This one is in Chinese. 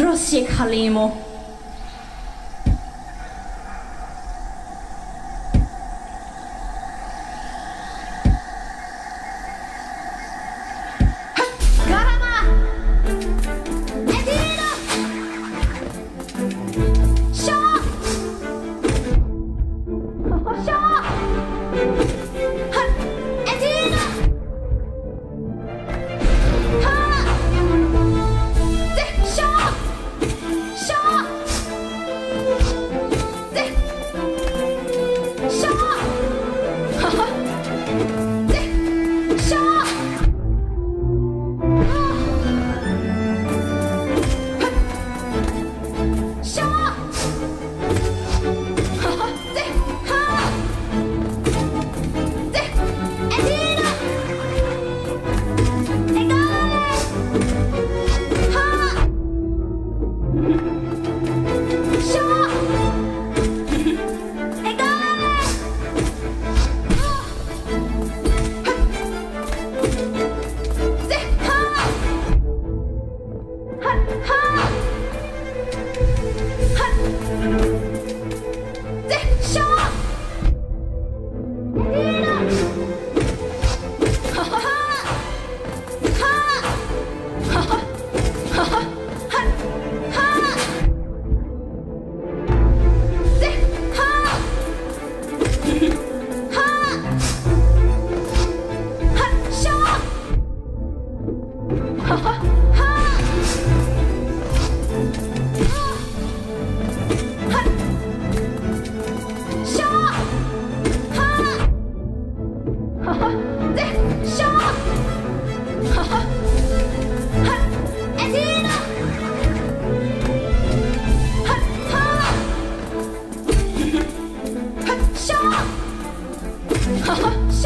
Drusik Halimo. 哈哈，你笑。哈哈，哈，你呢？哈哈，笑。哈哈，笑。